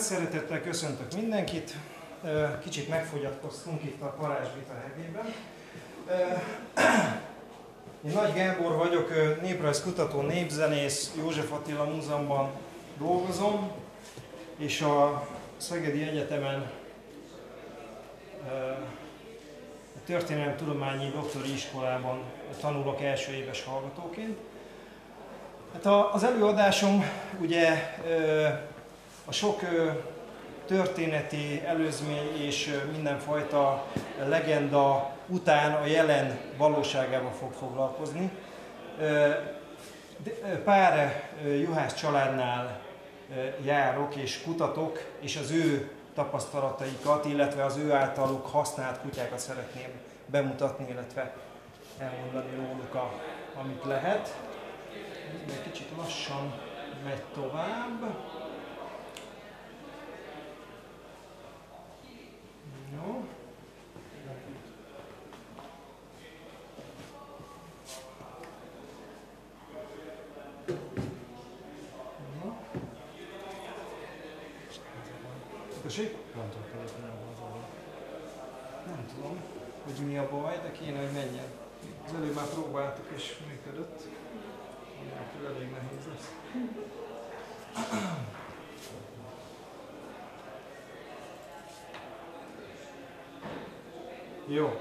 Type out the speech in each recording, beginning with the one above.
Nagy szeretettel köszöntök mindenkit. Kicsit megfogyatkoztunk itt a Parázsvita hegében. Én Nagy Gábor vagyok, néprajzkutató, népzenész, József Attila Múzeumban dolgozom, és a Szegedi Egyetemen a Történelem Tudományi Doktori Iskolában tanulok első éves hallgatóként. Hát az előadásom ugye a sok történeti előzmény és mindenfajta legenda után a jelen valóságával fog foglalkozni. Pár juhász családnál járok és kutatok, és az ő tapasztalataikat, illetve az ő általuk használt kutyákat szeretném bemutatni, illetve elmondani róluk, a, amit lehet. Egy kicsit lassan megy tovább. Jó. Tessék? Nem tudom, hogy mi a baj, de kéne, hogy menjen. Az előbb már próbáltuk és működött. Akkor elég nehéz lesz. Jó.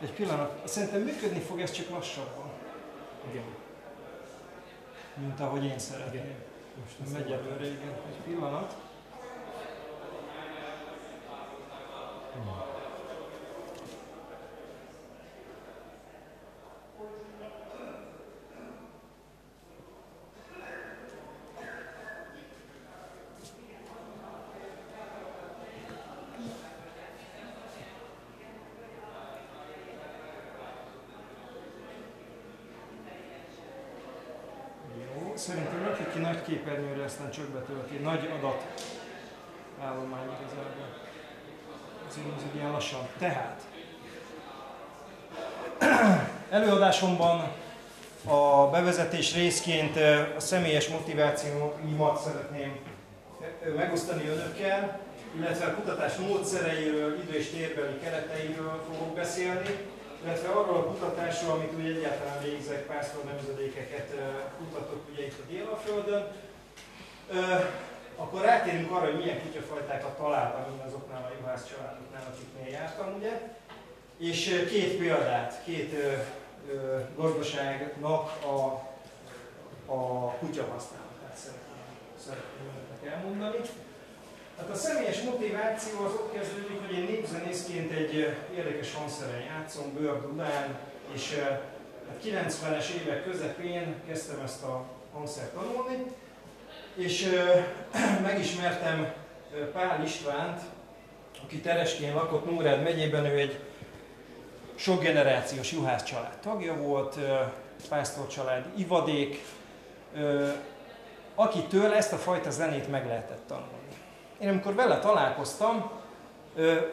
Egy pillanat. Szerintem működni fog ez csak lassabban. Igen. Mint ahogy én szeretném. Igen. Most megy előre, igen. Egy pillanat. Jó, szerintem rakjuk ki nagy képernyőre, aztán csak betölti. Nagy adat állomány igazából. Azért egy ilyen lassan. Tehát, előadásomban a bevezetés részként a személyes motivációimat szeretném megosztani önökkel, illetve a kutatás módszereiről, idő- és térbeli kereteiről fogok beszélni, illetve arról a kutatásról, amit úgy egyáltalán végzek, pásztor nemzedékeket kutatok ugye itt a Délaföldön. Akkor rátérünk arra, hogy milyen kutyafajtákat találtam én azoknál a juhász családoknál, akiknél jártam, ugye. És két példát, két gazdaságnak a, a kutya használatát szeretném, szeretném elmondani. Hát a személyes motiváció az ott kezdődik, hogy én népzenészként egy érdekes hangszeren játszom, Bőr Dudán, és hát 90-es évek közepén kezdtem ezt a hangszert tanulni, és megismertem Pál Istvánt, aki Tereskén lakott Nógrád megyében, ő egy sok generációs juhász család tagja volt, pásztor család ivadék, akitől ezt a fajta zenét meg lehetett tanulni. Én amikor vele találkoztam,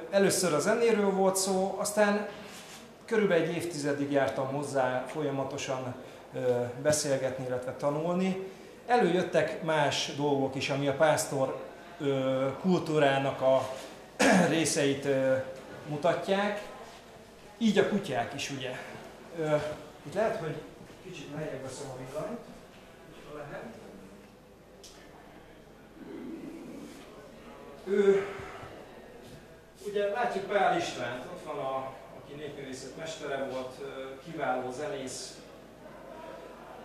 először a zenéről volt szó, aztán körülbelül egy évtizedig jártam hozzá folyamatosan beszélgetni, illetve tanulni. Előjöttek más dolgok is, ami a pásztor kultúrának a részeit mutatják. Így a kutyák is, ugye. Itt lehet, hogy kicsit lejjebb veszem a villanyt, lehet. Ő, ugye látjuk Pál Istvánt, ott van, a, aki népművészet mestere volt, kiváló zenész,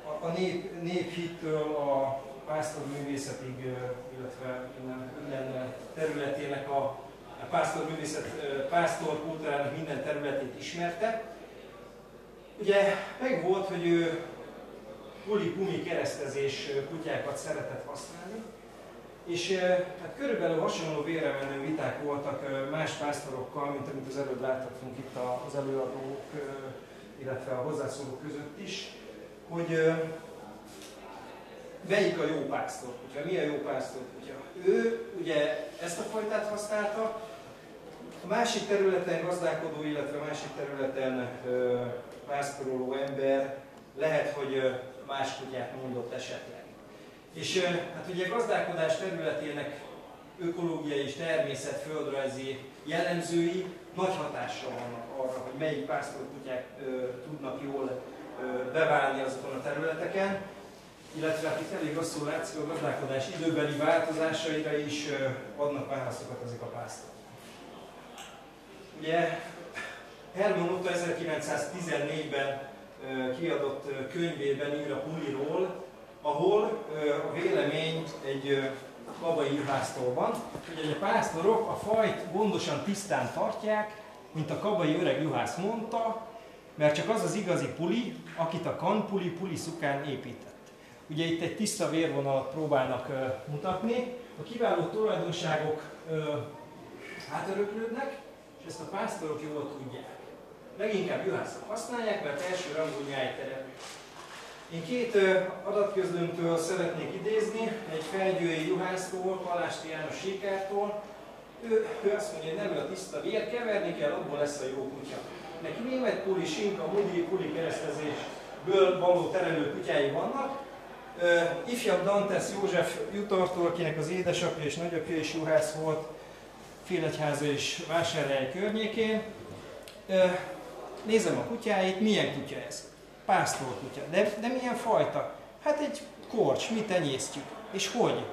a, a nép, néphittől a pásztorművészetig, illetve minden, minden területének a, a pásztorművészet, pásztor kultúrának minden területét ismerte. Ugye meg volt, hogy ő puli-pumi keresztezés kutyákat szeretett használni, és hát körülbelül hasonló menő viták voltak más pásztorokkal, mint amit az előbb láthatunk itt az előadók, illetve a hozzászólók között is, hogy melyik a jó pásztorkutya, mi a jó pásztorkutya. Ő ugye ezt a fajtát használta, a másik területen gazdálkodó, illetve a másik területen pásztoroló ember lehet, hogy más kutyát mondott esetleg. És hát ugye gazdálkodás területének ökológiai és természet földrajzi jellemzői nagy hatással vannak arra, hogy melyik pásztorkutyák tudnak jól ö, beválni azokon a területeken, illetve hát itt elég rosszul látszik a gazdálkodás időbeli változásaira is ö, adnak válaszokat ezek a pásztorok. Ugye Herman Otto 1914-ben kiadott könyvében ír a puliról, ahol a vélemény egy kabai juhásztól van, hogy a pásztorok a fajt gondosan tisztán tartják, mint a kabai öreg juhász mondta, mert csak az az igazi puli, akit a kanpuli puli szukán épített. Ugye itt egy tiszta vérvonalat próbálnak mutatni, a kiváló tulajdonságok uh, átöröklődnek, és ezt a pásztorok jól tudják. Leginkább juhászok használják, mert első rangú nyájteremű. Én két adatközlőmtől szeretnék idézni, egy felgyői juhásztól, Palásti János Sikártól. Ő, ő azt mondja, hogy nem a tiszta vér, keverni kell, abból lesz a jó kutya. Neki német puli, sinka, mudi, puli keresztezésből való terelő kutyái vannak. Uh, ifjabb Dantes József Jutortól, akinek az édesapja és nagyapja is juhász volt, Félegyháza és Vásárhely környékén. Uh, nézem a kutyáit, milyen kutya ez? Pásztorkutya. De, de milyen fajta? Hát egy korcs, mi tenyésztjük. És hogy?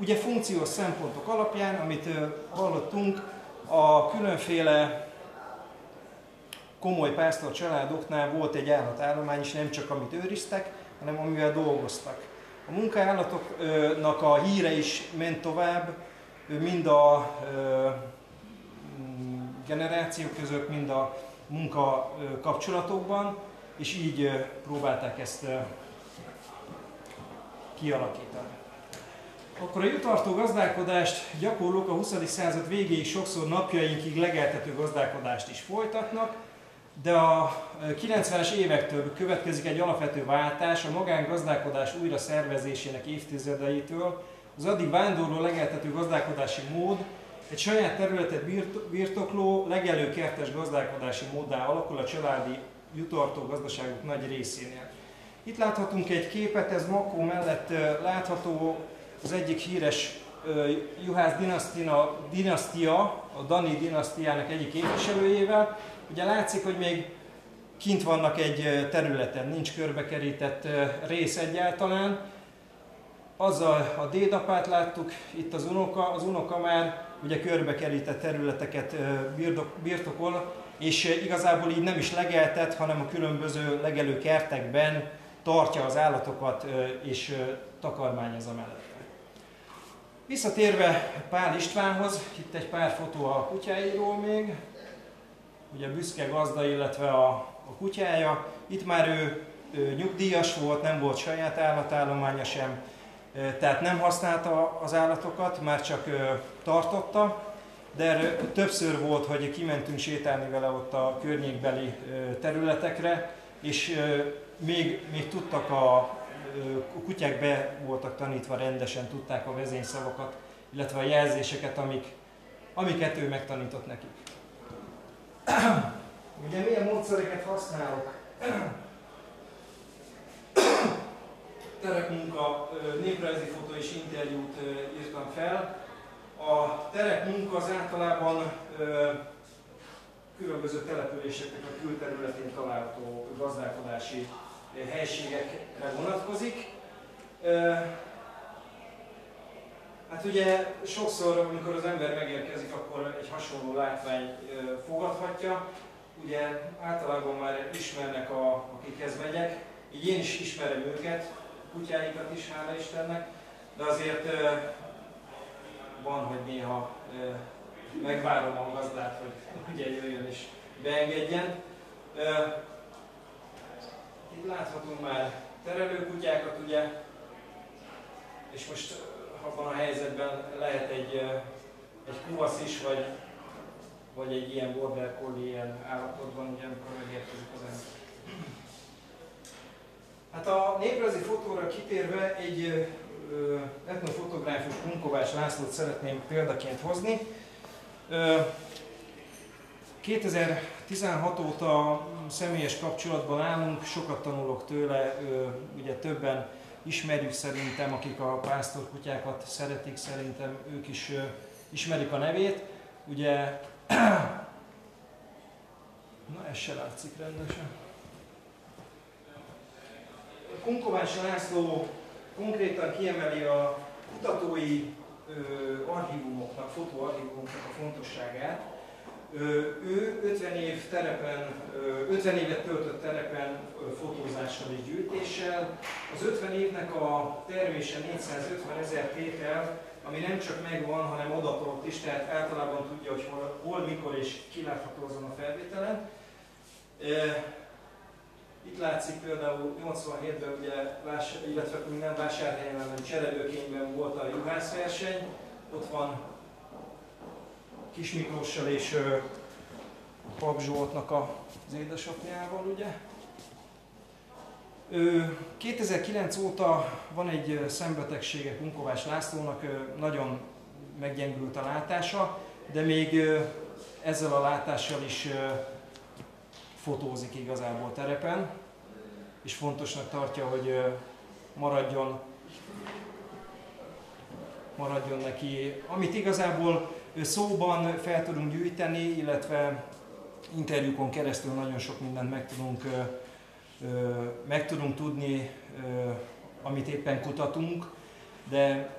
Ugye funkciós szempontok alapján, amit hallottunk, a különféle komoly pásztor családoknál volt egy állatállomány is, nem csak amit őriztek, hanem amivel dolgoztak. A munkaállatoknak a híre is ment tovább, mind a generációk között, mind a munka kapcsolatokban, és így próbálták ezt kialakítani. Akkor a jutartó gazdálkodást gyakorlók a 20. század végéig sokszor napjainkig legeltető gazdálkodást is folytatnak, de a 90-es évektől következik egy alapvető váltás a magángazdálkodás újra szervezésének évtizedeitől, az addig vándorló legeltető gazdálkodási mód egy saját területet birtokló, legelő kertes gazdálkodási módá alakul a családi jutartó gazdaságok nagy részénél. Itt láthatunk egy képet, ez Makó mellett látható az egyik híres juhász dinasztia, dinasztia, a Dani dinasztiának egyik képviselőjével. Ugye látszik, hogy még kint vannak egy területen, nincs körbekerített rész egyáltalán. Azzal a dédapát láttuk, itt az unoka, az unoka már ugye körbekerített területeket birtokol, és igazából így nem is legeltet, hanem a különböző legelő kertekben tartja az állatokat és takarmányozza mellette. Visszatérve Pál Istvánhoz, itt egy pár fotó a kutyáiról még, ugye büszke gazda, illetve a, a kutyája. Itt már ő, ő nyugdíjas volt, nem volt saját állatállománya sem, tehát nem használta az állatokat, már csak tartotta, de erre többször volt, hogy kimentünk sétálni vele ott a környékbeli területekre, és még, még tudtak a, a kutyák be voltak tanítva rendesen, tudták a vezényszavakat, illetve a jelzéseket, amik, amiket ő megtanított nekik. Ugye milyen módszereket használok? Terekmunka, néprajzi fotó és interjút írtam fel. A terek munka az általában különböző településeknek a külterületén található gazdálkodási helységekre vonatkozik. Hát ugye sokszor, amikor az ember megérkezik, akkor egy hasonló látvány fogadhatja. Ugye általában már ismernek, a, akikhez megyek, így én is ismerem őket, kutyáikat is, hála Istennek, de azért van, hogy néha megvárom a gazdát, hogy ugye jöjjön és beengedjen. Itt láthatunk már terelőkutyákat, ugye, és most abban a helyzetben lehet egy, egy kuvasz is, vagy, vagy egy ilyen border collie ilyen állapotban, ugye, amikor megérkezik az ember. Hát a néprajzi fotóra kitérve egy etnofotográfus Kunkovács Lászlót szeretném példaként hozni. 2016 óta személyes kapcsolatban állunk, sokat tanulok tőle, ugye többen ismerjük szerintem, akik a pásztorkutyákat szeretik, szerintem ők is ismerik a nevét. Ugye, na ez se látszik rendesen. Kunkovács László konkrétan kiemeli a kutatói archívumoknak, fotóarchívumoknak a fontosságát. Ő 50 év terepen, 50 évet töltött terepen fotózással és gyűjtéssel. Az 50 évnek a termése 450 ezer tétel, ami nem csak megvan, hanem odatolt is, tehát általában tudja, hogy hol, hol mikor és kilátható azon a felvételen. Itt látszik például 87-ben, ugye, illetve nem vásárhelyen, hanem Cserelőkényben volt a juhászverseny. Ott van Kis Miklóssal és Pap Zsoltnak az édesapjával, ugye. 2009 óta van egy szembetegsége Kunkovás Lászlónak, nagyon meggyengült a látása, de még ezzel a látással is fotózik igazából terepen, és fontosnak tartja, hogy maradjon, maradjon neki. Amit igazából szóban fel tudunk gyűjteni, illetve interjúkon keresztül nagyon sok mindent meg tudunk, meg tudunk tudni, amit éppen kutatunk, de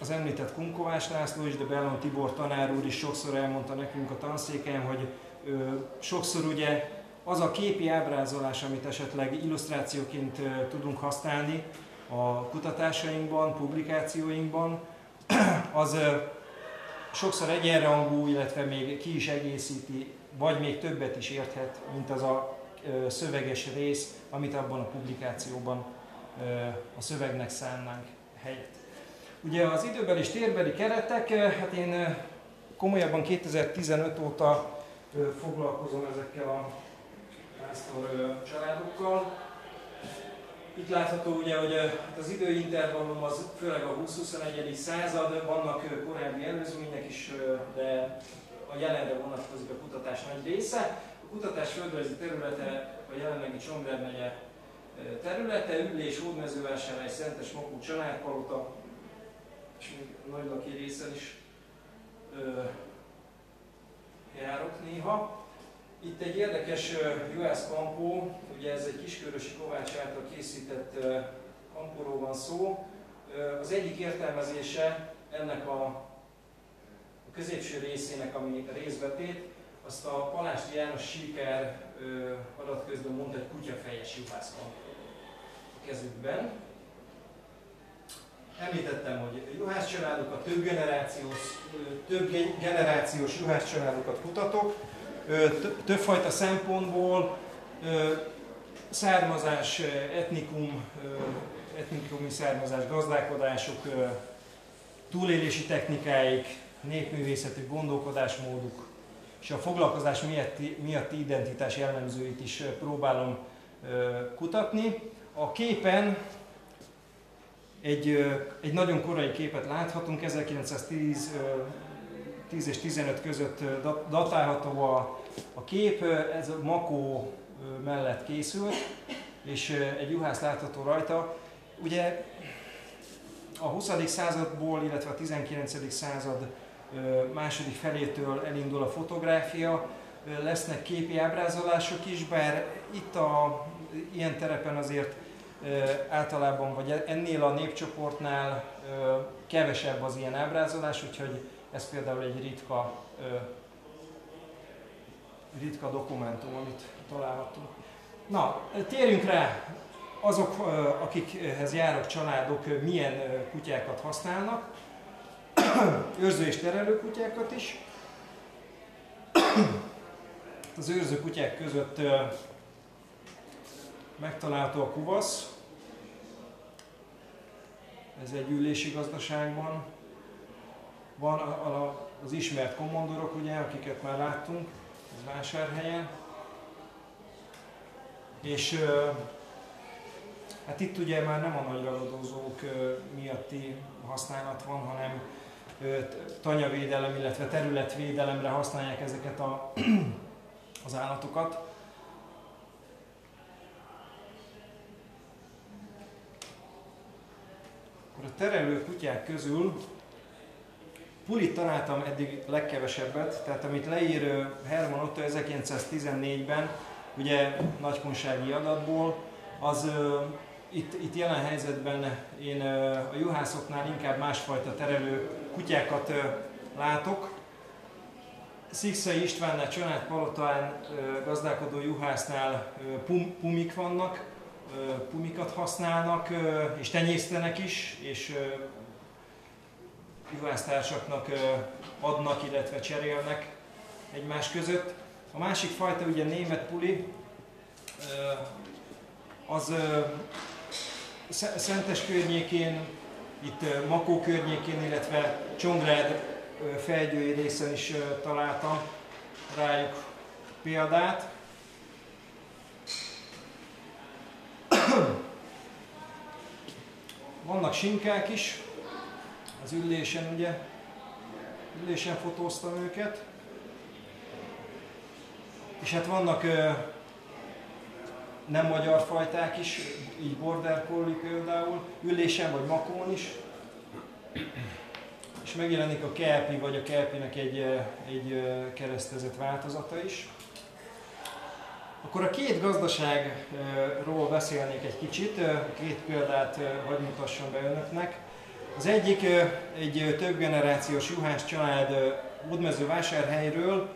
az említett Kunkovás László is, de Bellon Tibor tanár úr is sokszor elmondta nekünk a tanszéken, hogy sokszor ugye az a képi ábrázolás, amit esetleg illusztrációként tudunk használni a kutatásainkban, publikációinkban, az sokszor egyenrangú, illetve még ki is egészíti, vagy még többet is érthet, mint az a szöveges rész, amit abban a publikációban a szövegnek szánnánk helyet. Ugye az időbeli és térbeli keretek, hát én komolyabban 2015 óta foglalkozom ezekkel a pásztor családokkal. Itt látható ugye, hogy hát az időintervallum az főleg a 20-21. század, vannak korábbi előzmények is, de a jelenre vonatkozik a kutatás nagy része. A kutatás földrajzi területe a jelenlegi Csongrád megye területe, Ülés, Hódmezővásárhely, Szentes Makó, Családpalota, és még Nagylaki részen is járok néha. Itt egy érdekes US kampó, ugye ez egy kiskörösi Kovács által készített kampóról van szó. Az egyik értelmezése ennek a, középső részének, ami részbetét, azt a Palásti János Síker adatközben mondta egy kutyafejes juhászkampó a kezükben. Említettem, hogy juhász családokat, több generációs, több generációs juhász családokat kutatok, többfajta szempontból, származás, etnikum, etnikumi származás, gazdálkodások, túlélési technikáik, népművészeti gondolkodásmóduk, és a foglalkozás miatti, miatti identitás jellemzőit is próbálom kutatni. A képen egy, egy nagyon korai képet láthatunk, 1910 10 és 15 között datálható a, a kép, ez a Makó mellett készült, és egy juhász látható rajta. Ugye a 20. századból, illetve a 19. század második felétől elindul a fotográfia, lesznek képi ábrázolások is, bár itt a ilyen terepen azért általában, vagy ennél a népcsoportnál kevesebb az ilyen ábrázolás, úgyhogy ez például egy ritka, ritka dokumentum, amit találhatunk. Na, térjünk rá, azok, akikhez járok családok, milyen kutyákat használnak, őrző és terelő kutyákat is. Az őrző kutyák között megtalálható a kuvasz, ez egy ülési gazdaságban. Van az ismert kommandorok, ugye, akiket már láttunk, ez vásárhelyen. És hát itt ugye már nem a nagy ragadozók miatti használat van, hanem tanyavédelem, illetve területvédelemre használják ezeket a, az állatokat. Akkor a terelő kutyák közül Pulit találtam eddig legkevesebbet, tehát amit leír Herman Otto 1914-ben, ugye nagykonsági adatból, az itt, itt jelen helyzetben én a juhászoknál inkább másfajta terelő kutyákat látok. Szikszai Istvánnál, Csanád Palotán gazdálkodó juhásznál pum, pumik vannak, pumikat használnak, és tenyésztenek is, és juhásztársaknak adnak, illetve cserélnek egymás között. A másik fajta ugye német puli, az Szentes környékén, itt Makó környékén, illetve Csongrád felgyői részen is találtam rájuk példát. Vannak sinkák is, az ülésen ugye, ülésen fotóztam őket. És hát vannak ö, nem magyar fajták is, így border collie például, ülésen vagy makón is. És megjelenik a kelpi vagy a kelpinek egy, egy keresztezett változata is. Akkor a két gazdaságról beszélnék egy kicsit, két példát vagy mutassam be önöknek. Az egyik egy több generációs juhász család Budmező vásárhelyről,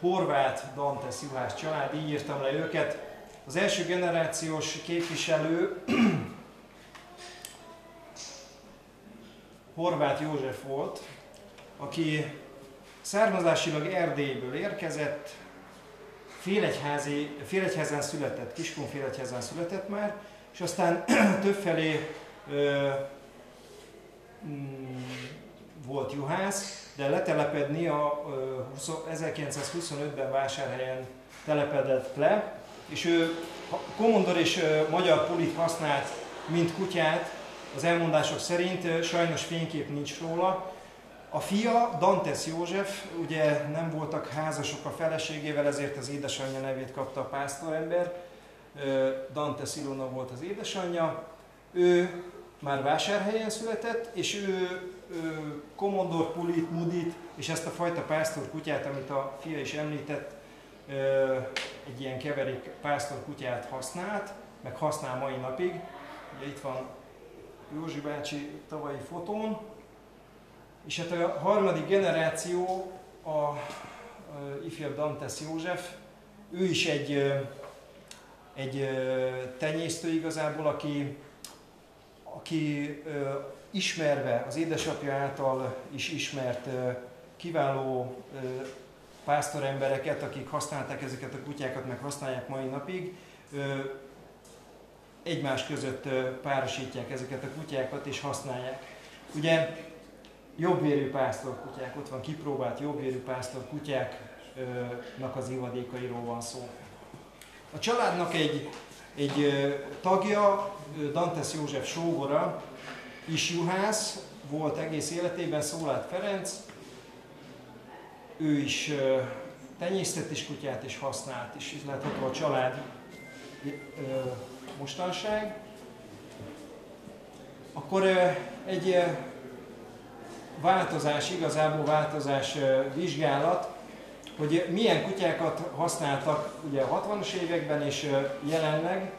horvát Dantes juhász család, így írtam le őket. Az első generációs képviselő Horváth József volt, aki származásilag Erdélyből érkezett, Félegyházi, Félegyházen született, Kiskun Félegyházen született már, és aztán többfelé volt juhász, de letelepedni a 1925-ben vásárhelyen telepedett le, és ő komondor és magyar pulit használt, mint kutyát, az elmondások szerint sajnos fénykép nincs róla. A fia, Dantes József, ugye nem voltak házasok a feleségével, ezért az édesanyja nevét kapta a pásztorember. Dantes Ilona volt az édesanyja. Ő már vásárhelyen született, és ő, ő Commodore Pulit, Mudit és ezt a fajta pásztor kutyát, amit a fia is említett, egy ilyen keverék pásztor kutyát használt, meg használ mai napig. Ugye itt van Józsi bácsi tavalyi fotón. És hát a harmadik generáció, a, a ifjabb Dantes József, ő is egy, egy tenyésztő igazából, aki aki ismerve, az édesapja által is ismert kiváló pásztorembereket, akik használták ezeket a kutyákat, meg használják mai napig, egymás között párosítják ezeket a kutyákat és használják. Ugye jobbvérű pásztorkutyák, ott van kipróbált jobbvérű pásztor kutyáknak az ivadékairól van szó. A családnak egy egy tagja, Dantes József sógora, is juhász, volt egész életében, Szólát Ferenc, ő is tenyésztett is kutyát és használt is, itt látható a család mostanság. Akkor egy változás, igazából változás vizsgálat, hogy milyen kutyákat használtak ugye a 60-as években és jelenleg.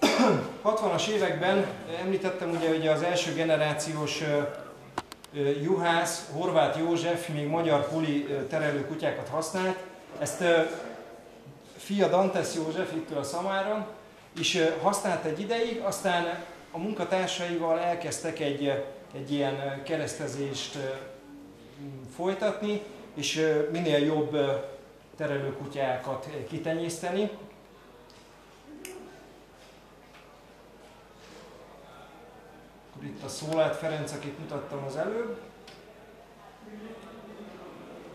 60-as években említettem ugye, hogy az első generációs juhász, Horváth József még magyar puli terelő kutyákat használt. Ezt fia Dantes József itt a szamára, és használt egy ideig, aztán a munkatársaival elkezdtek egy, egy ilyen keresztezést folytatni, és minél jobb terelőkutyákat kitenyészteni. Akkor itt a Szólát Ferenc, akit mutattam az előbb.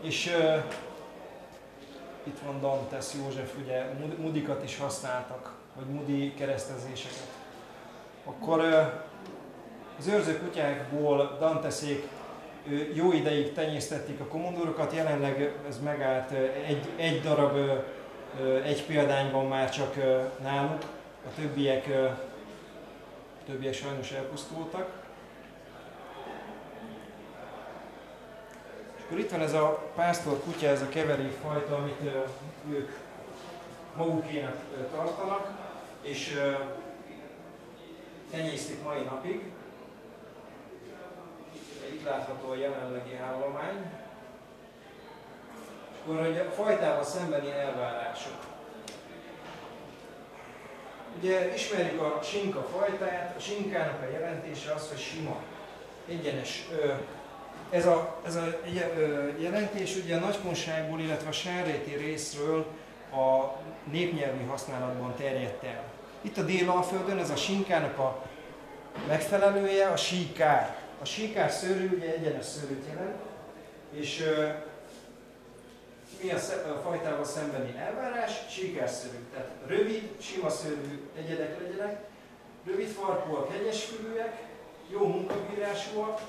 És uh, itt van Dantes József, ugye mudikat is használtak, vagy mudi keresztezéseket. Akkor uh, az őrző kutyákból Danteszék jó ideig tenyésztették a komondorokat, jelenleg ez megállt, egy, egy darab, egy példány van már csak náluk, a többiek, többiek sajnos elpusztultak. És akkor itt van ez a pásztor kutya, ez a keveri fajta, amit ők magukének tartanak, és tenyésztik mai napig. Itt látható a jelenlegi állomány. Akkor hogy a fajtával szembeni elvárások. Ugye ismerjük a sinka fajtáját, a sinkának a jelentése az, hogy sima, egyenes. Ez a, ez a jelentés ugye a nagykonságból, illetve a sárréti részről a népnyelvi használatban terjedt el. Itt a Dél-Alföldön ez a sinkának a megfelelője a síkár. A síkár szőrű ugye egyenes szőrűt jelent, és mi a, fajtával szembeni elvárás? Síkárszörű. Tehát rövid, sima szőrű egyedek legyenek, rövid farkúak, hegyes fülűek, jó munkabírásúak.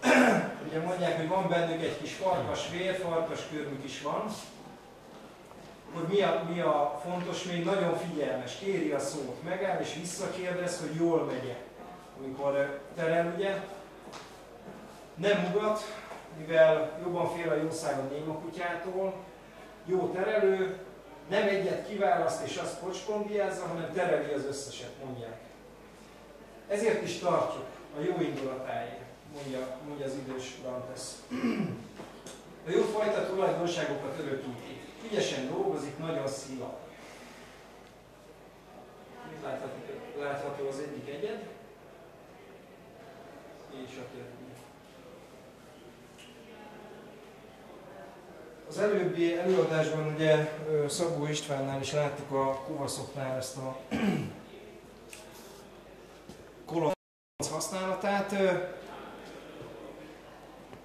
Ugye mondják, hogy van bennük egy kis farkas vér, farkas körmük is van. Hogy mi a, mi a fontos, még nagyon figyelmes, kéri a szót, megáll és visszakérdez, hogy jól megye. Amikor terel, ugye, nem ugat, mivel jobban fél a jószág a néma jó terelő, nem egyet kiválaszt és azt pocskondiázza, hanem tereli az összeset, mondják. Ezért is tartjuk a jó indulatáért, mondja, mondja az idős Dantes. A jó fajta tulajdonságokat örökíti. Ügyesen dolgozik, nagyon szilárd. Mit látható, látható az egyik egyed? És a. Az előbbi előadásban ugye Szabó Istvánnál is láttuk a kovaszoknál ezt a kolonc használatát.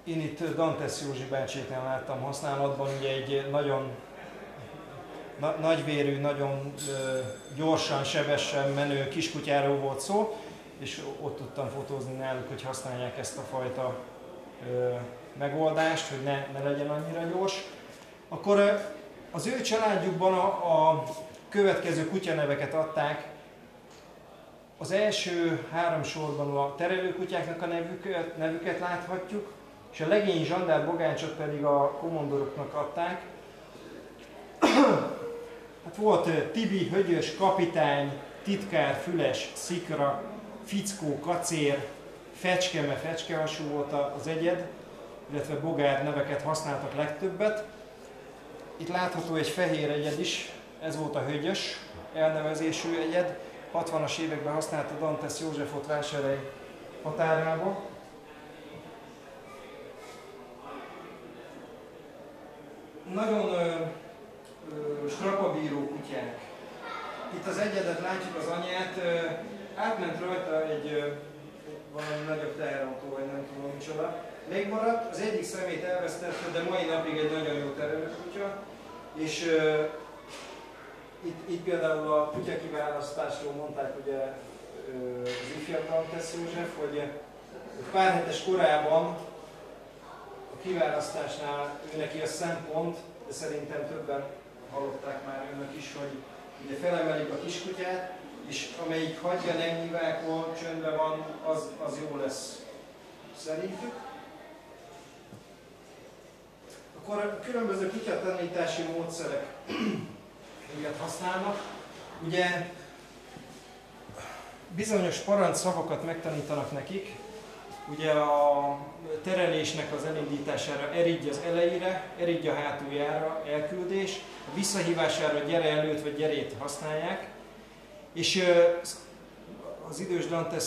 Én itt Dantes Józsi bácséknál láttam használatban, ugye egy nagyon na, nagyvérű, nagyon gyorsan, sebesen menő kiskutyáról volt szó, és ott tudtam fotózni náluk, hogy használják ezt a fajta megoldást, hogy ne, ne legyen annyira gyors. Akkor az ő családjukban a, a következő kutyaneveket adták. Az első három sorban a terelőkutyáknak a nevüket, nevüket láthatjuk, és a legény zsandár bogáncsot pedig a komondoroknak adták. Hát volt Tibi, Högyös, Kapitány, Titkár, Füles, Szikra, Fickó, Kacér, Fecskeme, Fecskehasú volt az egyed, illetve Bogár neveket használtak legtöbbet. Itt látható egy fehér egyed is, ez volt a hőgyös elnevezésű egyed. 60-as években használta Dantes Józsefot vásárhely határába. Nagyon ö, ö, strapabíró kutyák. Itt az egyedet látjuk az anyát, ö, átment rajta egy ö, valami nagyobb teherautó, vagy nem tudom micsoda. Megmaradt, az egyik szemét elvesztette, de mai napig egy nagyon jó terelőkutya. És uh, itt, itt például a kutya kiválasztásról mondták ugye uh, az ifjabb Dantes József, hogy pár hetes korában a kiválasztásnál ő neki a szempont, de szerintem többen hallották már önök is, hogy ugye felemelik a kiskutyát, és amelyik hagyja nem nyívákol, csöndben van, az, az jó lesz szerintük. Akkor különböző kutyatanítási módszerek, amiket használnak, ugye bizonyos parancsszavakat megtanítanak nekik, ugye a terelésnek az elindítására erigy az elejére, erigy a hátuljára elküldés, a visszahívására gyere előtt vagy gyerét használják, és az idős Dantes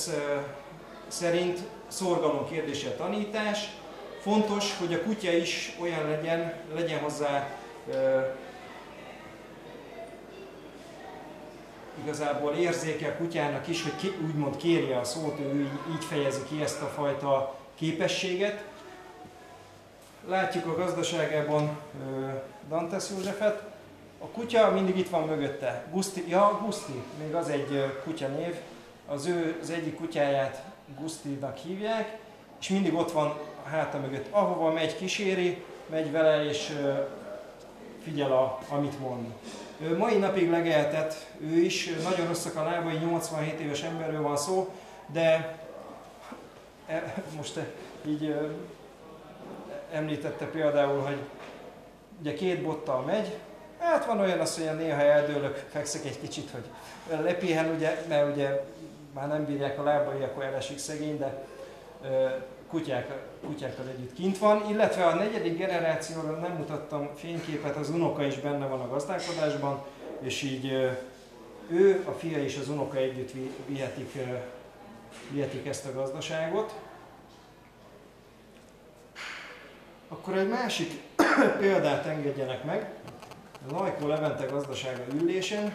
szerint szorgalom kérdése tanítás, Fontos, hogy a kutya is olyan legyen, legyen hozzá e, igazából érzéke a kutyának is, hogy ki, úgymond kérje a szót, ő így, így fejezi ki ezt a fajta képességet. Látjuk a gazdaságában e, Dantes Józsefet. A kutya mindig itt van mögötte. Gusti, ja, Gusti, még az egy kutya név. Az ő az egyik kutyáját Gustinak hívják, és mindig ott van a háta mögött. Ahova megy, kíséri, megy vele, és figyel, a, amit mond. Ő mai napig legeltet, ő is, nagyon rosszak a lábai, 87 éves emberről van szó, de e, most így említette például, hogy ugye két bottal megy, hát van olyan az, hogy néha eldőlök, fekszek egy kicsit, hogy lepihen, ugye, mert ugye már nem bírják a lábai, akkor elesik szegény, de kutyák, kutyákkal együtt kint van, illetve a negyedik generációra nem mutattam fényképet, az unoka is benne van a gazdálkodásban, és így ő, a fia és az unoka együtt vihetik, vihetik ezt a gazdaságot. Akkor egy másik példát engedjenek meg. Lajkó Levente gazdasága ülésen.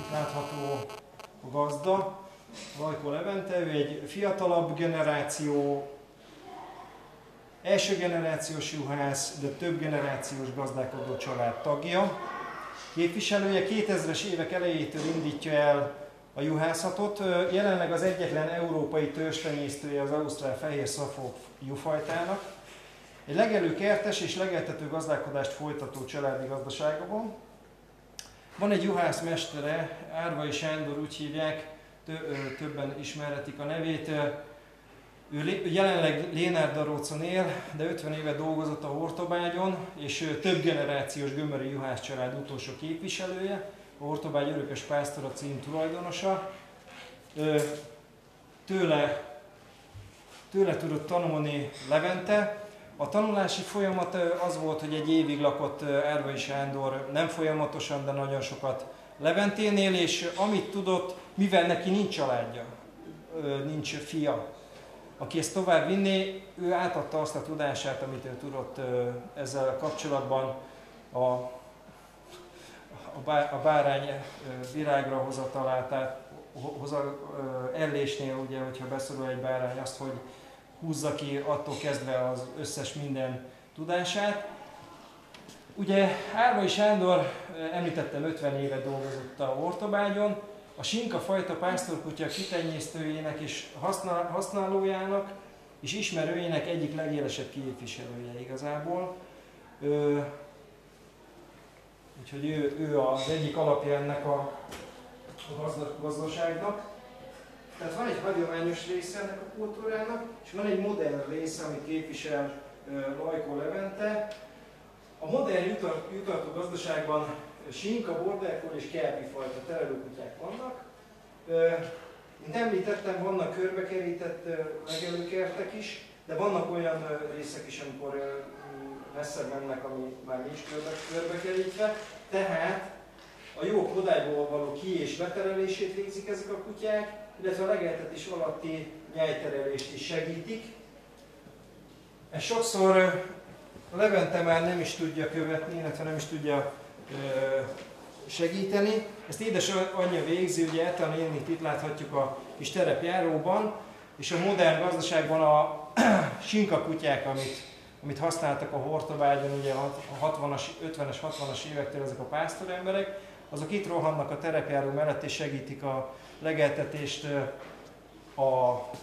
Itt látható a gazda, Lajkó Levente, ő egy fiatalabb generáció, első generációs juhász, de több generációs gazdálkodó család tagja. Képviselője 2000-es évek elejétől indítja el a juhászatot. Jelenleg az egyetlen európai törzstenyésztője az Ausztrál fehér szafó juhfajtának. Egy legelő kertes és legeltető gazdálkodást folytató családi gazdaságban. Van egy juhászmestere, Árvai Sándor úgy hívják, többen ismerhetik a nevét. Ő jelenleg Lénárd Darócon él, de 50 éve dolgozott a Hortobágyon, és több generációs gömöri juhász család utolsó képviselője, a Hortobágy örökös pásztora cím tulajdonosa. Tőle, tőle tudott tanulni Levente, a tanulási folyamat az volt, hogy egy évig lakott Ervai Sándor, nem folyamatosan, de nagyon sokat Leventénél, és amit tudott, mivel neki nincs családja, nincs fia, aki ezt tovább vinné, ő átadta azt a tudását, amit ő tudott ezzel kapcsolatban a, a bárány virágra hozatalát, hoza, ellésnél, ugye, hogyha beszorul egy bárány, azt, hogy húzza ki attól kezdve az összes minden tudását. Ugye Árvai Sándor, említettem 50 éve dolgozott a Ortobágyon, a Sinka fajta pásztorkutya kitenyésztőjének és használ, használójának és ismerőjének egyik legélesebb képviselője igazából. Ö, úgyhogy ő, ő az egyik alapja ennek a, a gazdaságnak. Tehát van egy hagyományos része ennek a kultúrának, és van egy modern része, amit képvisel Lajkó Levente. A modern jutató gazdaságban sinka, bordelkol és kelpi fajta terelőkutyák vannak. Mint említettem, vannak körbekerített legelőkertek is, de vannak olyan részek is, amikor messzebb mennek, ami már nincs körbe, körbekerítve. Tehát a jó kodályból való ki- és beterelését végzik ezek a kutyák, illetve a legeltetés alatti nyájterelést is segítik. Ez sokszor Levente már nem is tudja követni, illetve nem is tudja segíteni. Ezt édesanyja végzi, ugye Etan Énit itt láthatjuk a kis terepjáróban, és a modern gazdaságban a sinka kutyák, amit, amit használtak a Hortobágyon, ugye a 60-as, 50-es, 60-as évektől ezek a pásztoremberek, azok itt rohannak a terepjáró mellett és segítik a legeltetést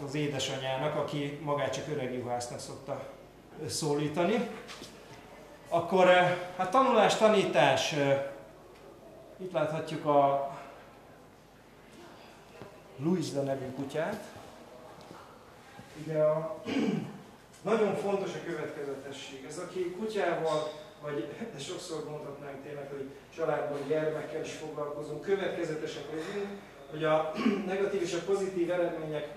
az édesanyának, aki magát csak öreg juhásznak szokta szólítani. Akkor hát tanulás, tanítás, itt láthatjuk a Luisa nevű kutyát. Ugye a, nagyon fontos a következetesség. Ez aki kutyával, vagy de sokszor mondhatnánk tényleg, hogy családban, gyermekkel is foglalkozunk, következetesek legyünk, hogy a negatív és a pozitív eredmények,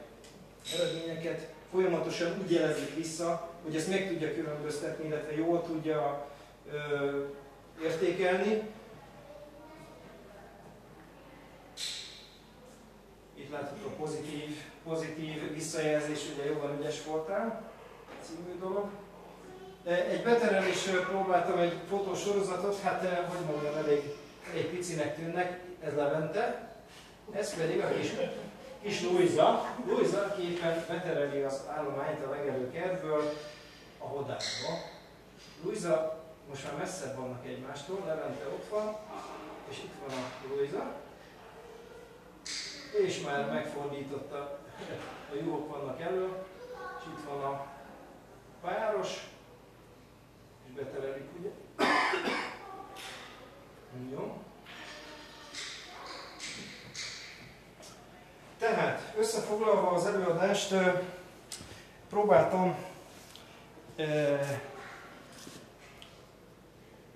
eredményeket folyamatosan úgy jelezik vissza, hogy ezt meg tudja különböztetni, illetve jól tudja ö, értékelni. Itt látható pozitív, pozitív visszajelzés, ugye jobban ügyes voltál, című dolog. Egy beterelésről próbáltam egy fotósorozatot, hát hogy mondjam, elég, elég picinek tűnnek, ez Levente. Ez pedig a kis, kis Luisa. Luisa, aki éppen betereli az állományt a legelő kertből a hodába. Luisa most már messzebb vannak egymástól, Levente ott van, és itt van a Luisa. És már megfordította, a juhok vannak elő, és itt van a páros, és beterelik, ugye? Jó. Tehát összefoglalva az előadást, próbáltam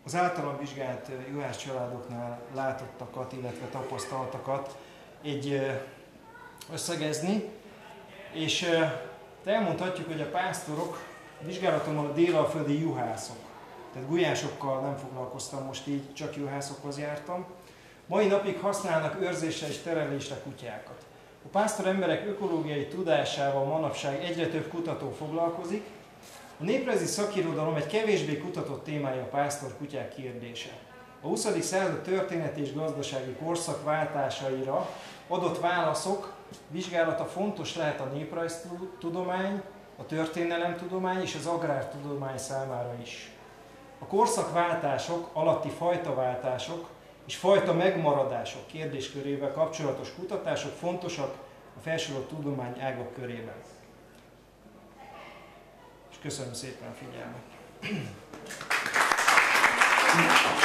az általam vizsgált juhász családoknál látottakat, illetve tapasztaltakat egy összegezni, és elmondhatjuk, hogy a pásztorok vizsgálatommal a délalföldi juhászok. Tehát gulyásokkal nem foglalkoztam, most így csak juhászokhoz jártam. Mai napig használnak őrzésre és terelésre kutyákat. A pásztor emberek ökológiai tudásával manapság egyre több kutató foglalkozik. A néprezi szakirodalom egy kevésbé kutatott témája a pásztor kutyák kérdése. A 20. század történeti és gazdasági korszak váltásaira adott válaszok vizsgálata fontos lehet a néprajztudomány, a történelemtudomány és az agrártudomány számára is. A korszakváltások alatti fajtaváltások és fajta megmaradások kérdéskörével kapcsolatos kutatások fontosak a felsorolt tudomány ágak körében köszönöm szépen a figyelmet. Thank you.